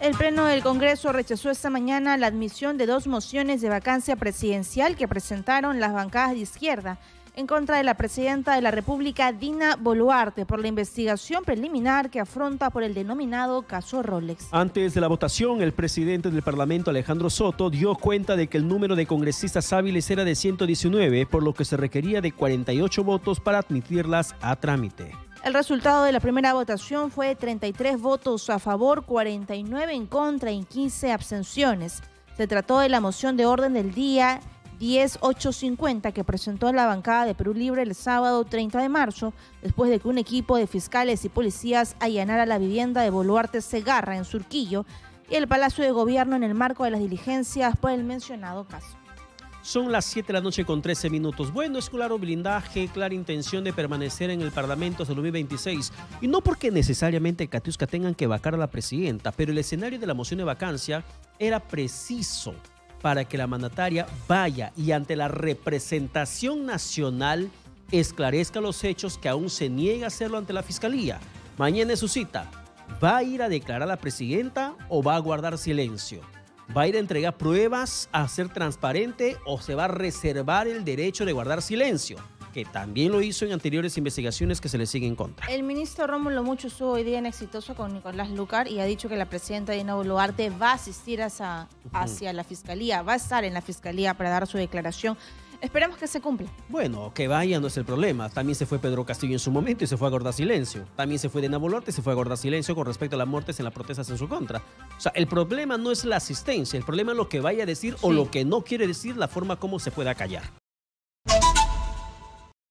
El Pleno del Congreso rechazó esta mañana la admisión de dos mociones de vacancia presidencial que presentaron las bancadas de izquierda en contra de la presidenta de la República, Dina Boluarte, por la investigación preliminar que afronta por el denominado caso Rolex. Antes de la votación, el presidente del Parlamento, Alejandro Soto, dio cuenta de que el número de congresistas hábiles era de 119, por lo que se requería de 48 votos para admitirlas a trámite. El resultado de la primera votación fue 33 votos a favor, 49 en contra y 15 abstenciones. Se trató de la moción de orden del día 10850 que presentó la bancada de Perú Libre el sábado 30 de marzo, después de que un equipo de fiscales y policías allanara la vivienda de Boluarte Segarra en Surquillo y el Palacio de Gobierno en el marco de las diligencias por el mencionado caso. Son las 7 de la noche con 13 minutos. Bueno, es claro blindaje, clara intención de permanecer en el Parlamento hasta el 2026. Y no porque necesariamente Catiusca tengan que vacar a la presidenta, pero el escenario de la moción de vacancia era preciso para que la mandataria vaya y ante la representación nacional esclarezca los hechos que aún se niega a hacerlo ante la fiscalía. Mañana es su cita. ¿Va a ir a declarar a la presidenta o va a guardar silencio? ¿Va a ir a entregar pruebas, a ser transparente o se va a reservar el derecho de guardar silencio? que también lo hizo en anteriores investigaciones que se le siguen en contra. El ministro Rómulo Mucho estuvo hoy día en Exitoso con Nicolás Lucar y ha dicho que la presidenta Dina Boluarte va a asistir hacia, hacia la fiscalía, va a estar en la fiscalía para dar su declaración. Esperemos que se cumpla. Bueno, que vaya no es el problema. También se fue Pedro Castillo en su momento y se fue a guardar silencio. También se fue Dina Boluarte y se fue a guardar silencio con respecto a las muertes en las protestas en su contra. O sea, el problema no es la asistencia, el problema es lo que vaya a decir o lo que no quiere decir, la forma como se pueda callar.